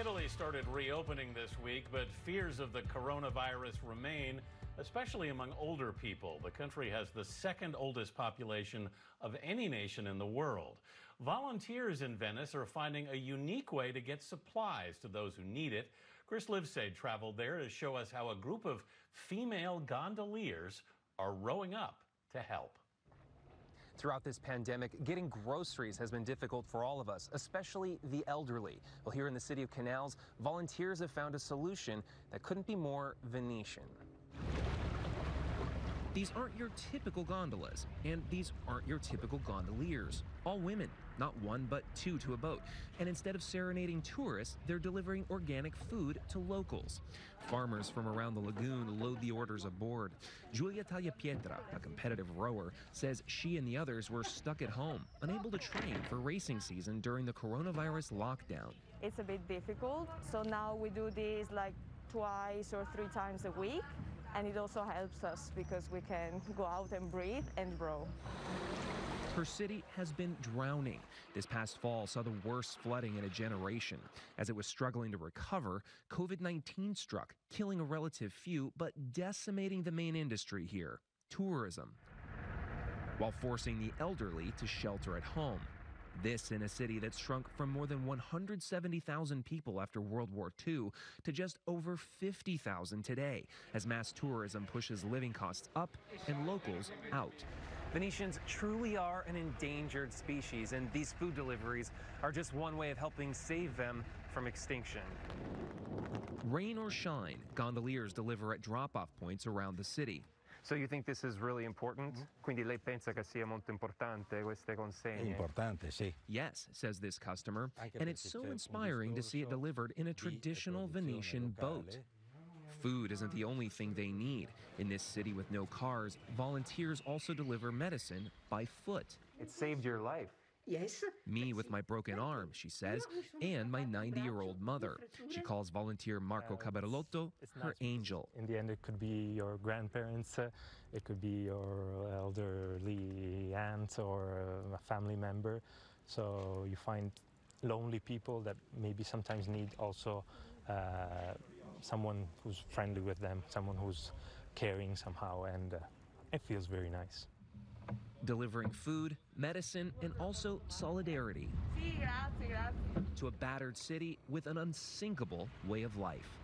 Italy started reopening this week, but fears of the coronavirus remain, especially among older people. The country has the second oldest population of any nation in the world. Volunteers in Venice are finding a unique way to get supplies to those who need it. Chris Livesay traveled there to show us how a group of female gondoliers are rowing up to help. Throughout this pandemic, getting groceries has been difficult for all of us, especially the elderly. Well, here in the city of Canals, volunteers have found a solution that couldn't be more Venetian. These aren't your typical gondolas, and these aren't your typical gondoliers. All women, not one but two to a boat. And instead of serenading tourists, they're delivering organic food to locals. Farmers from around the lagoon load the orders aboard. Giulia Tagliapietra, a competitive rower, says she and the others were stuck at home, unable to train for racing season during the coronavirus lockdown. It's a bit difficult, so now we do this like twice or three times a week and it also helps us because we can go out and breathe and grow. Her city has been drowning. This past fall saw the worst flooding in a generation. As it was struggling to recover, COVID 19 struck, killing a relative few, but decimating the main industry here tourism, while forcing the elderly to shelter at home. This in a city that shrunk from more than 170,000 people after World War II to just over 50,000 today, as mass tourism pushes living costs up and locals out. Venetians truly are an endangered species, and these food deliveries are just one way of helping save them from extinction. Rain or shine, gondoliers deliver at drop off points around the city. So you think this is really important? Mm-hmm. Quindi lei pensa che sia molto importante queste consegne? Importante, sì. Yes, says this customer, and it's so inspiring to see it delivered in a traditional Venetian boat. Food isn't the only thing they need. In this city with no cars, volunteers also deliver medicine by foot. It saved your life. Yes. Me with my broken arm, she says, and my 90 year old mother. She calls volunteer Marco Cabarellotto her angel. In the end, it could be your grandparents, uh, it could be your elderly aunt or a family member. So you find lonely people that maybe sometimes need also uh, someone who's friendly with them, someone who's caring somehow, and uh, it feels very nice delivering food, medicine, and also solidarity to a battered city with an unsinkable way of life.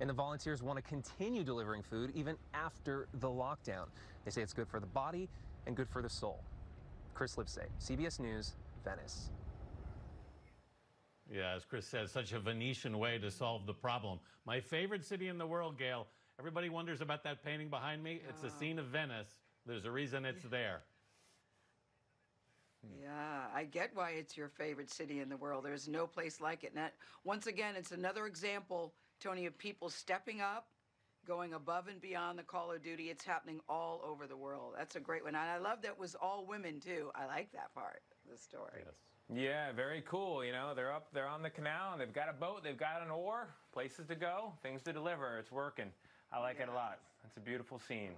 And the volunteers want to continue delivering food even after the lockdown. They say it's good for the body and good for the soul. Chris Livesay, CBS News, Venice. Yeah, as Chris says, such a Venetian way to solve the problem. My favorite city in the world, Gail. Everybody wonders about that painting behind me. It's a ah. scene of Venice. There's a reason it's there. Yeah, I get why it's your favorite city in the world. There's no place like it. And that, once again, it's another example, Tony, of people stepping up, going above and beyond the call of duty. It's happening all over the world. That's a great one. And I love that it was all women, too. I like that part of the story. Yes. Yeah, very cool. You know, they're up, they're on the canal, and they've got a boat, they've got an oar, places to go, things to deliver. It's working. I like yeah. it a lot. It's a beautiful scene.